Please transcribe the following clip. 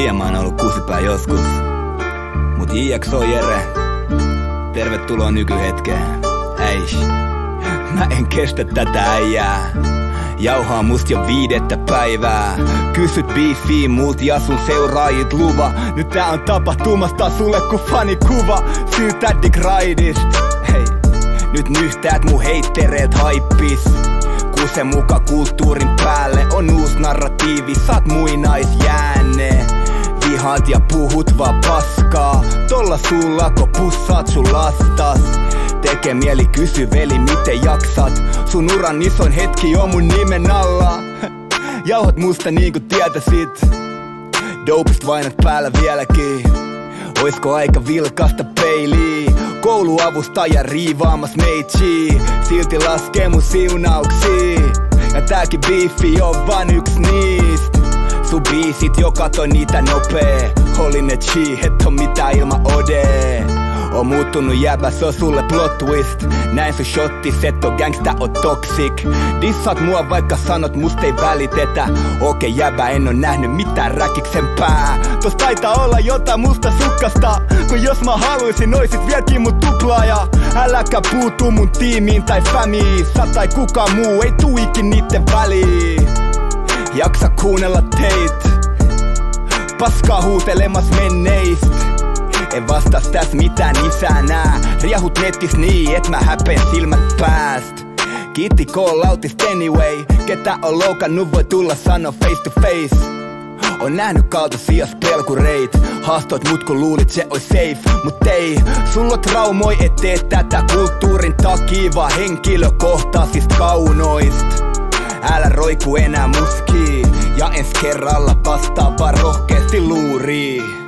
Tiedän mä oon ollut kusipää joskus. Mut JXO Jere, tervetuloa nykyhetkeen. Äish, mä en kestä tätä äijää. Jauhaa must jo viidettä päivää. Kysyt beefiin muut ja sun seuraajit luva. Nyt tää on tapahtumasta sulle ku kuva Syytä Raidist Hei, nyt nyhtäät mun heittereet haippis. Kuse muka kulttuurin päälle on uus narratiivi. Saat muinaisjäänne Vihaat ja puhut vaan paskaa. Tolla sulla ko pussaat sun lastas. Tekee mieli kysy veli miten jaksat? Sun uran isoin hetki on mun nimen alla. Jauhat musta niinku tietäsit. Dopest vainat päällä vieläkin. Oisko aika vilkasta peiliin? Kouluavustaja riivaamas meitsi. Silti laskee mun siunauksi Ja tääkin biifi on vaan yks niistä Sun biisit jo kato niitä nopee. Oli ne chi, et on mitä ilma odee on muuttunut jäbä, se on sulle plot twist. Näin sun shotti, et on gangsta, o toxic. Dissat mua vaikka sanot, musta ei välitetä. Okei jäbä, en oo nähnyt mitään räkiksen pää Tos taitaa olla jotain musta sukkasta. Kun jos mä haluisin, oisit vieläkin mun tuplaaja. Äläkä puutu mun tiimiin tai famiin. Sä tai kuka muu, ei tuu ikin niitten väliin Jaksa kuunnella teit. Paskaa huutelemas menneistä en vastas täs mitään isänää. Riahut netis niin, et mä häpeen silmät pääst. Kiitti call outist anyway. Ketä on loukannut voi tulla sano face to face. On nähnyt sijas pelkureit. Haastoit mut kun luulit se oi safe. Mut ei, sulla traumoi et tee tätä kulttuurin takia. Vaan henkilökohtaisista kaunoist Älä roiku enää muskii Ja ens kerralla vastaa vaan rohkeesti luurii